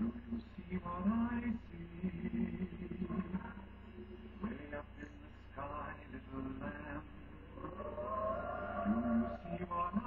Don't you see what I see? Way up in the sky, little lamb. Do you see what I see?